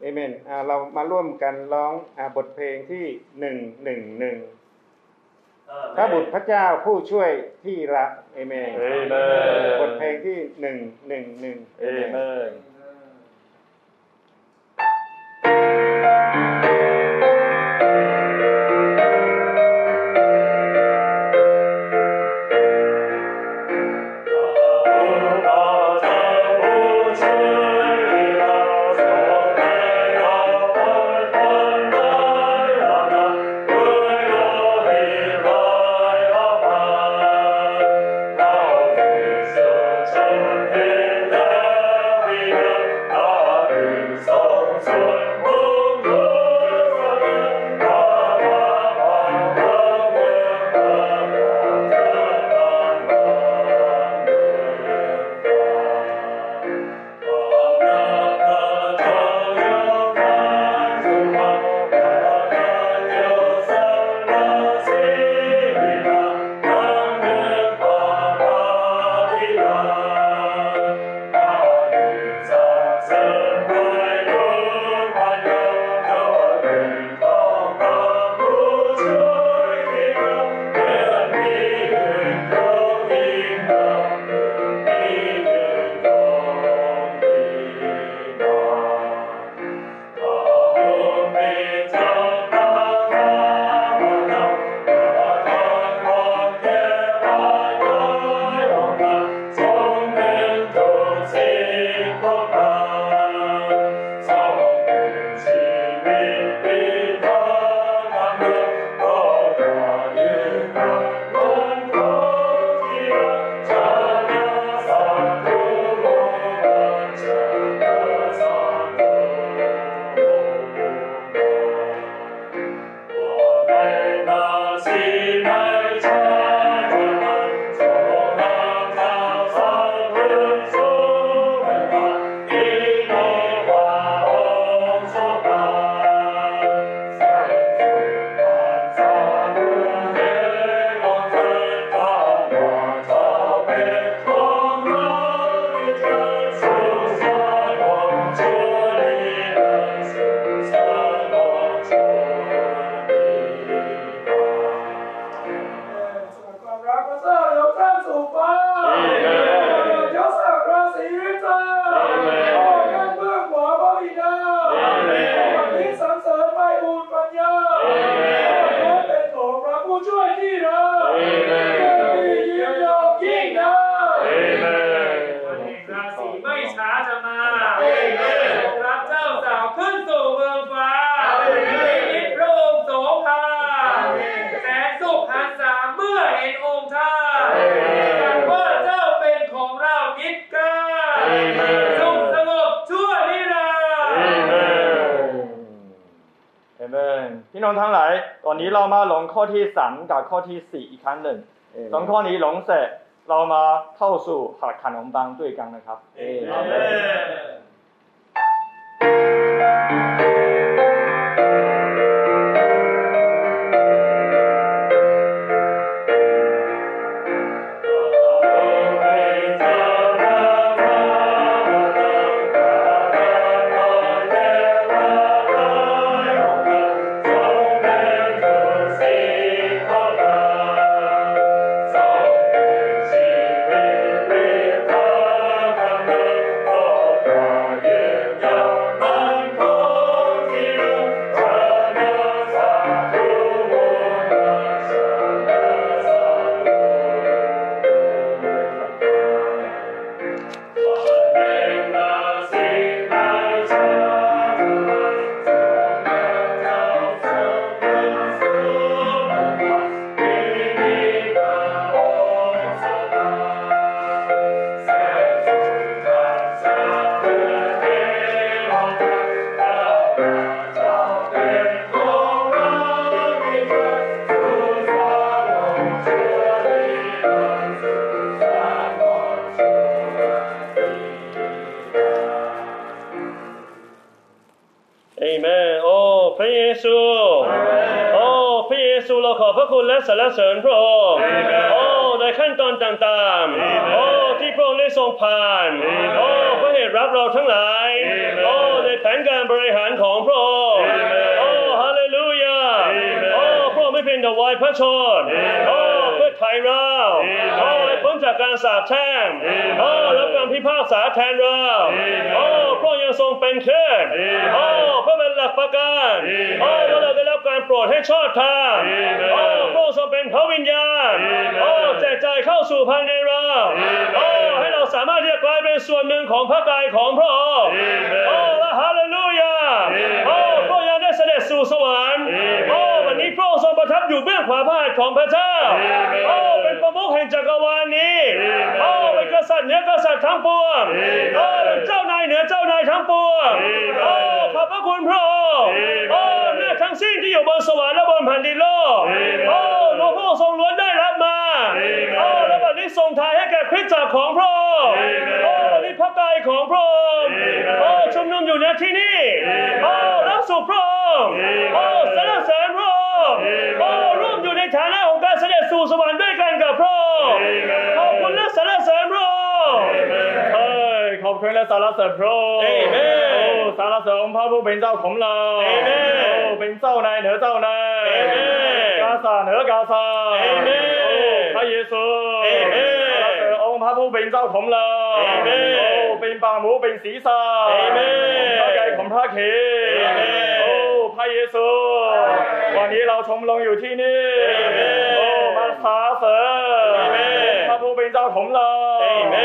เอเมนอ่าเรามาร่วมกันร้องอ่าบทเพลงที่หนึ่งหนึ่งหนึ่งพระบุตรพระเจ้าผู้ช่วยที่รักเอเมนเอเมนบทเพลงที่หนึ่งหนึ่งหนึ่งเอเมน นพี่น้องทั้งหลาย ตอนนี้เรามาลงข้อที่สามกับข้อที่สี่อีกครั้งหนึ่งสองข้อนี้ลงเสร็จเรามาเข้าสู่หักขนมปังด้วยกันนะครับ เอเมอาเมน ซู โอ้พระเยซูเราขอบพระคุณและสรรเสริญพระองค์โอ้ในขั้นตอนต่างๆ โอ้ที่พระองค์ได้ทรงผ่าน โอ้พระเหตุรับเราทั้งหลาย โอ้ในแผนนการบริหารของพระองค์โอ้ ระองค์ไม่เพียงแต่วายพระชนโอ้เพื่อไทยเราโอ้พ้นจากการสาปแช่งโอ้รับการพิพากษาแทนเราโอ้พระองค์ยังทรงเป็นขึ้นโอ้เพื่อเป็นหลักประกันโอ้ว่าเราได้รับการโปรดให้ชอบธรรมโอ้พระองค์ทรงเป็นพระวิญญาณโอ้แจกจ่ายเข้าสู่ภายในเราโอ้ให้เราสามารถที่จะกลายเป็นส่วนหนึ่งของพระกายของพระองค์โอ้และฮาเลลูยาโอ้พระองค์ยังได้เสด็จสู่สวรรค์โอ้ พระองค์ทรงประทับอยู่เบื้องขวาพระหัตถ์ของพระเจ้าโอ้เป็นประมุขแห่งจักรวาลนี้โอ้เป็นกษัตริย์เหนือกษัตริย์ทั้งปวงโอ้เป็นเจ้านายเหนือเจ้านายทั้งปวงโอ้ขอบพระคุณพระองค์โอ้หน้าทั้งสิ้นที่อยู่บนสวรรค์และบนแผ่นดินโลกโอ้หลวงพ่อทรงล้วนได้รับมาโอ้และบัดนี้ทรงทายให้แก่คริสตจักรของพระองค์โอ้วันนี้พระกายของพระองค์โอ้ชุมนุมอยู่ในที่นี้โอ้รับสู่พระองค์โอ้สรรเสริญพระองค์ โอ้ร่วมอยู่ในฐานะของการเสด็จสู่สวรรค์ด้วยกันกับพระองค์ขอบคุณและสรรเสริญพระองค์เอ้ยขอบคุณและสรรเสริญพระองค์เอเมนโอ้สรรเสริญองค์พระผู้เป็นเจ้าของเราเอเมนโอ้เป็นเจ้านายเหนือเจ้านายเอเมนกษัตริย์เหนือกษัตริย์เอเมนโอ้พระเยซูเอเมนสรรเสริญองค์พระผู้เป็นเจ้าของเราเอเมนโอ้เป็นประมุขเป็นศีรษะเอเมนพระกายของพระเค เอเมนโอ้พระเยซู วันนี้เราชุมนุมอยู่ที่นี่เอเมนโอ้มาสรรเสริญเอเมนพระผู้เป็นเจ้าของเราเอเม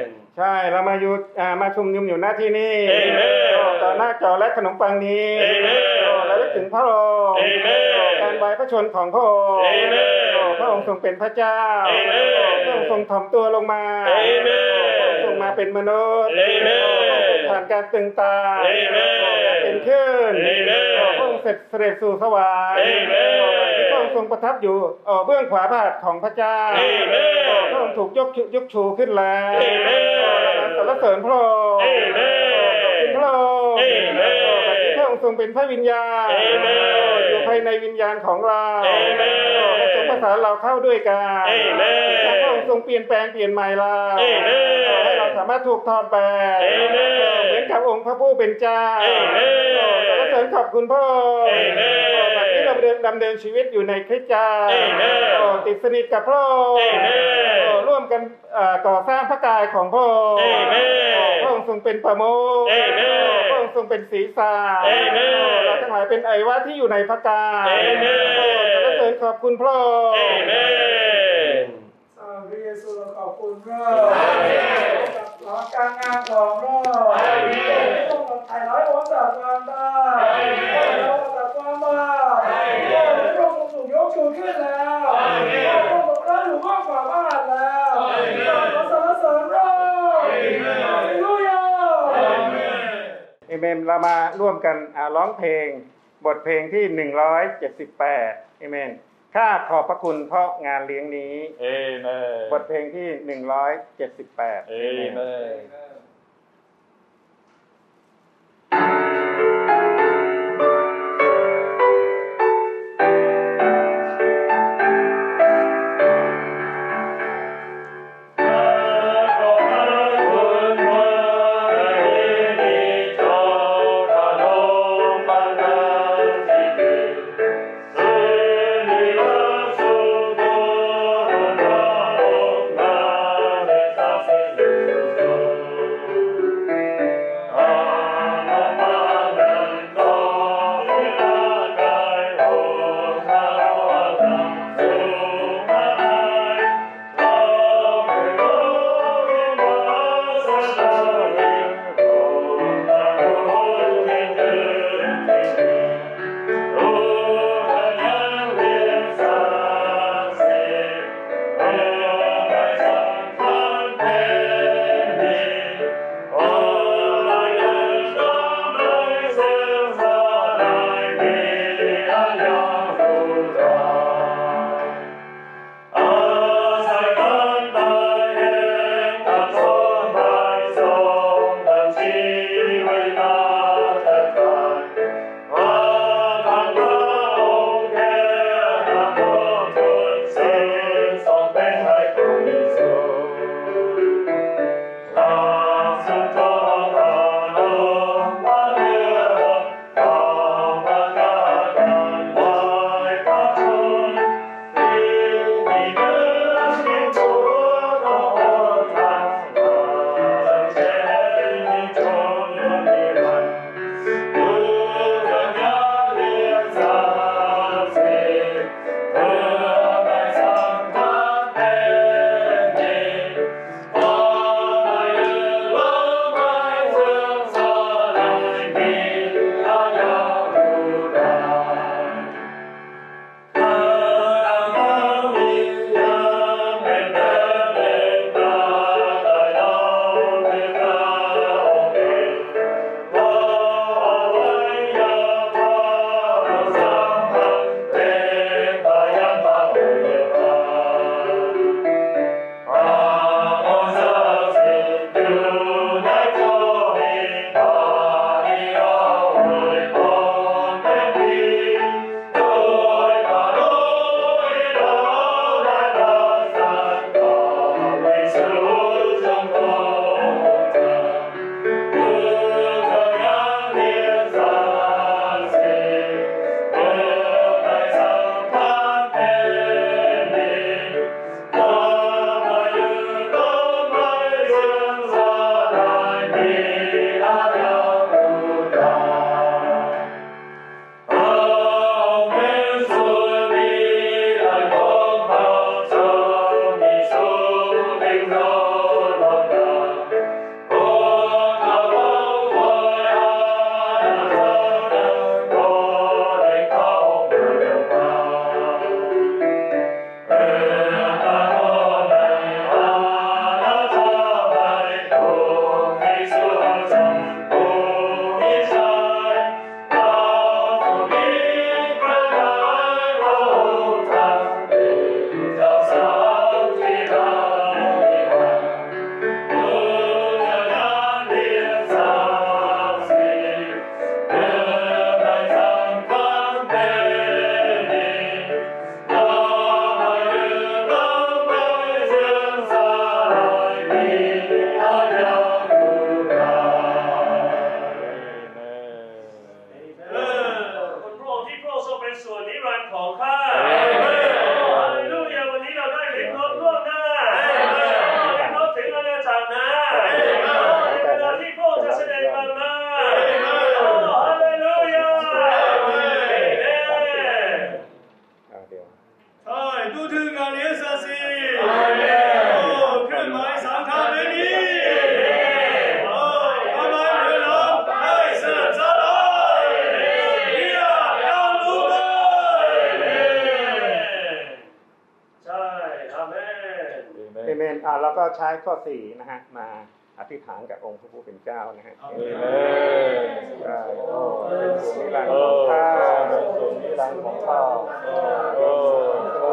นใช่เรามาอยู่อ่ามาชุมนุมอยู่หน้าที่นี่เอเมนโอ้ต่อหน้าจอกและขนมปังนี้เอเมนโอ้ระลึกถึงพระองค์เอเมนโอ้การวายพระชนม์ของพระองค์เอเมนโอ้พระองค์ทรงเป็นพระเจ้าเอเมนโอ้พระองค์ทรงถ่อมตัวลงมา เอเมนโอ้พระองค์ทรงมาเป็นมนุษย์เอเมนโอ้พระองค์ผ่านการตรึงตายเอเมนโอ้การเป็นขึ้นเอเมนโอ้พระองค์เสร็จเสด็จสู่สวรรค์เอเมนโอ้พระองค์ทรงประทับอยู่โอ้เบื้องขวาพระหัตถ์ของพระเจ้าเอเมนโอ้พระองค์ถูกยกชูยกชูขึ้นแล้วเอเมนสรรเสริญพระองค์เอเมนขอบคุณพระองค์เอเมนบัดนี้พระองค์ทรงเป็นพระวิญญาณเอเมนอยู่ ภายในวิญญาณของเราเอเมนให้ทรงประสานเราเข้าด้วยกันเอเมนให้พระองค์ทรงเปลี่ยนแปลงเปลี่ยนใหม่เราเอเมนให้เราสามารถถูกถอดแบบเอเมนเหมือนกับองค์พระผู้เป็นเจ้าเอเมนสรรเสริญขอบคุณพระองค์เอเมนบัดนี้เราดำเนินดำเนินชีวิตอยู่ในคริสตจักรเอเมนโอ้ติดสนิทกับพระองค์เอเมนโอ้ร่วมกันเอ่อก่อสร้างพระกายของพระองค์เอเมนโอ้พระองค์ทรงเป็นประมุข เอเมนพระองค์ทรงเป็นศีรษะเอเมนโอ้เราทั้งหลายเป็นอวัยวะที่อยู่ในพระกายเอเมนโอ้สรรเสริญขอบคุณพระองค์เอเมนสาธุเยซูเราขอบคุณพระองค์กับหลักการงานของพระองค์ต้องมาถ่ายร้อยองค์จากความตา เอเมนเรามาร่วมกันอ่าร้องเพลง บทเพลงที่ 178เอเมนข้าขอบพระคุณเพราะงานเลี้ยงนี้ เอเมนบทเพลงที่ 178เอเมน ใช้ข้อสี่นะฮะมาอธิษฐานกับองค์พระผู้เป็นเจ้านะฮะเอเมนใช่โอ้เป็นสุนิรันดร์โอ้ของข้าเป็นส่วนนิรันดร์ของข้าโอ้โอ้โอ้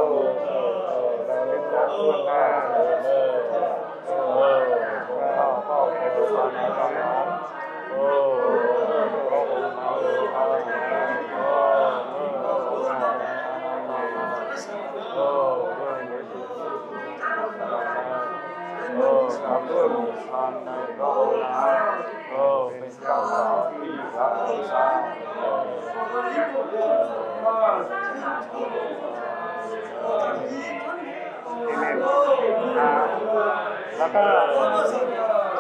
โอ้เราเล่นรักล่วงหน้าเอเมนโอ้ของข้าข้าเป็นส่วนนิรันดร์ของโอ้โอ้โอ้โอ้โอ้ โอ้ครับด้วยมีทานในพระองค์นั้นโอ้เป็นเจ้าสาวที่พระองค์สร้างโอ้เอเมนอ่าแล้วก็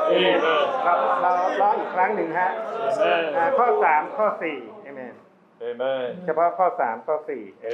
เอเมนครับเราล้ออีกครั้งหนึ่งฮะเอเมนอ่าข้อสามข้อสี่เอเมนเอเมนเฉพาะข้อสามข้อสี่เ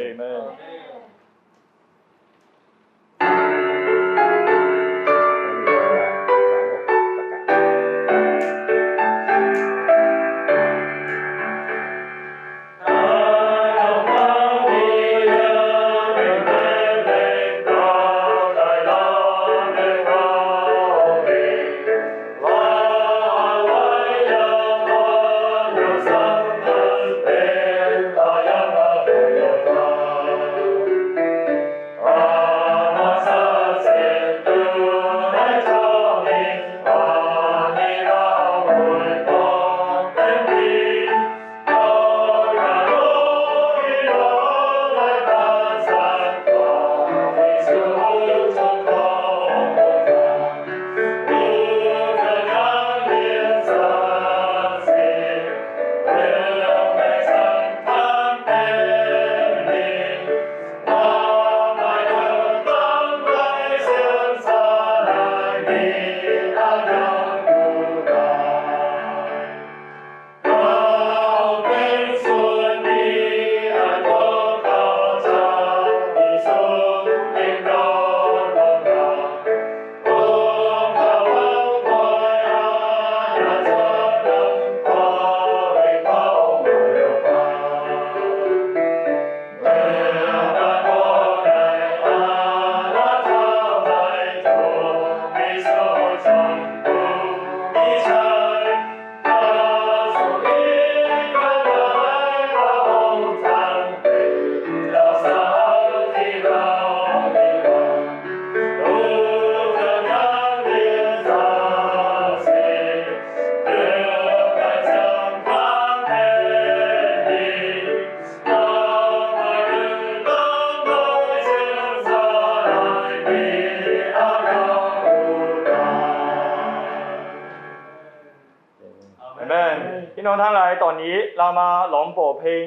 น้องทั้งหลายตอนนี้เรามาหลงโปรเพลง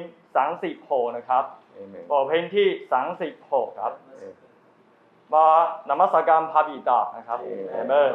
36นะครับเอเมนโปรเพลงที่36ครับ มานมัสการพระบิดานะครับเอเมน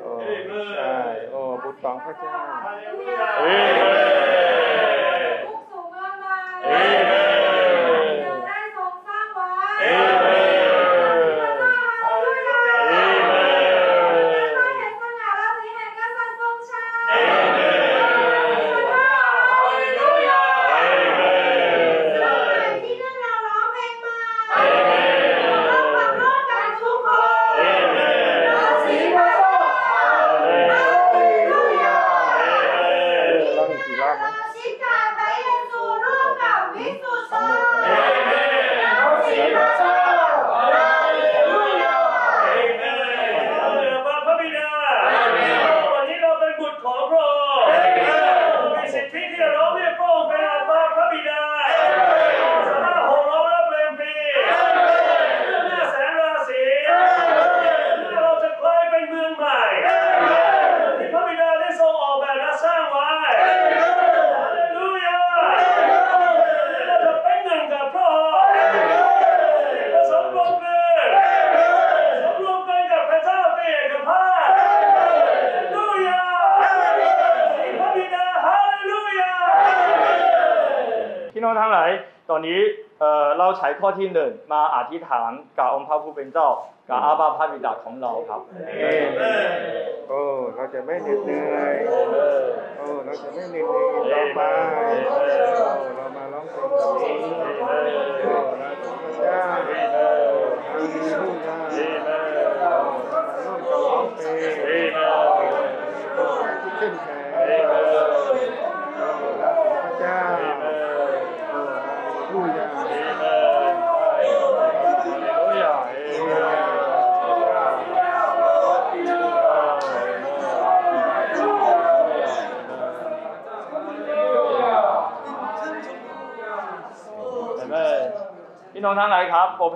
โอ้ใช่ โอ้บุตรของพระเจ้า ใช้ข้อที่หนึ่งมาอธิษฐานกับองค์พระผู้เป็นเจ้ากับอาบาพระบิดาของเราครับโอ้เราจะไม่เหนื่อยโอ้เราจะไม่เหน็ดเหนื่อยต่อไป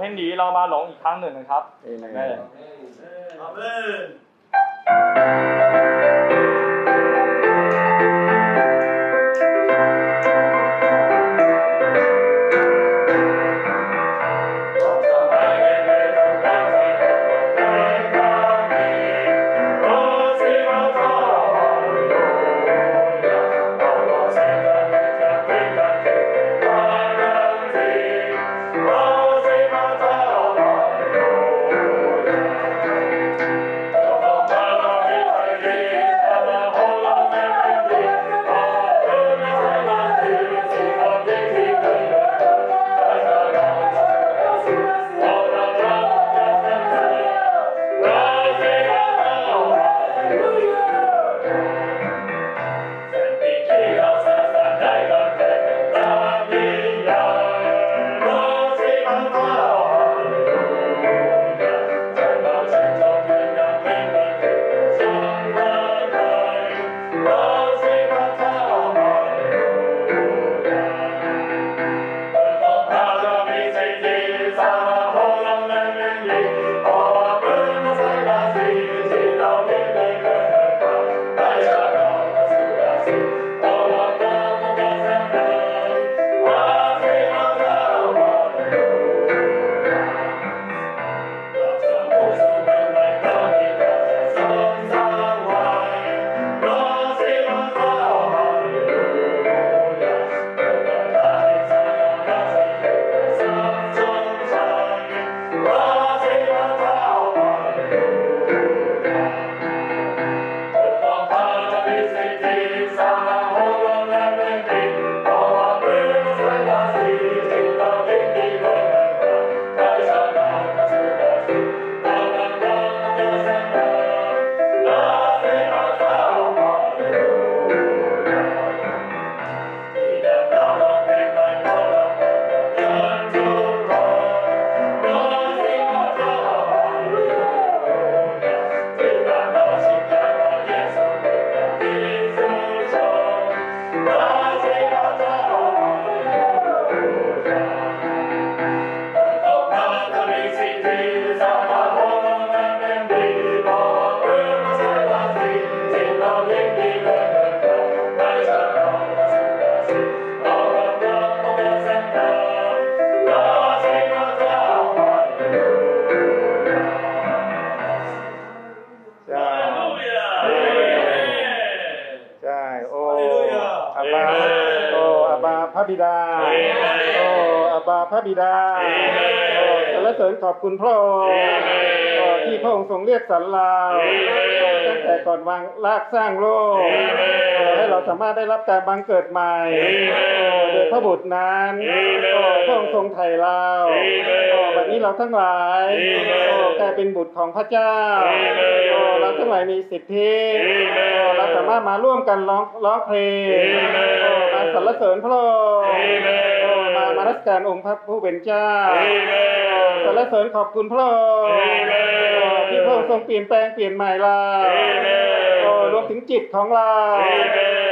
พ่หนีเรามาหลงอีกครั้งหนึ่งนะครับ ระบิดาโอ้สรรเสริญขอบคุณพระองค์โอ้ที่พระองค์ทรงเรียกสรรเราโอ้ตั้งแต่ก่อนวางรากสร้างโลกโอ้ให้เราสามารถได้รับการบังเกิดใหม่โอ้โดยพระบุตรนั้นโอ้พระองค์ทรงไถ่เราโอ้บัดนี้เราทั้งหลายโอ้กลายเป็นบุตรของพระเจ้าโอ้เราทั้งหลายมีสิทธิโอ้เราสามารถมาร่วมกันร้องร้องเพลงโอ้มาสรรเสริญพระองค์โอ้ มามารัชการองค์พระผู้เป็นเจ้าสรรเสริญขอบคุณพระองค์โอ้ที่พระองค์ทรงเปลี่ยนแปลงเปลี่ยนใหม่เราโอ้รวมถึงจิตของเรา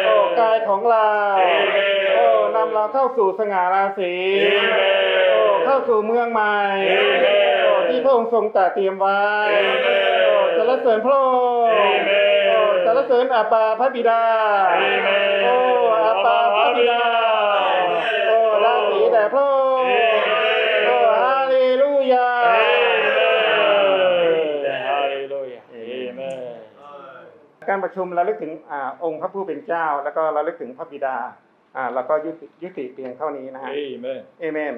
โอ้กายของเราโอ้นำเราเข้าสู่สง่าราศีโอ้เข้าสู่เมืองใหม่โอ้ที่พระองค์ทรงตรัสเตรียมไว้โอ้สรรเสริญพระองค์โอ้สรรเสริญอาปาพระบิดา โอ้อาปาพระบิดาโอ้รา ศีแด่พระองค์โอ้ฮาเลลูยาฮาเลลูยาเอเมนการประชุมระลึกถึงอ่าองค์พระผู้เป็นเจ้า แล้วก็ระลึกถึงพระบิดาอ่าแล้วก็ยุติยุติเพียงเท่านี้นะฮะเอเมนเอเมน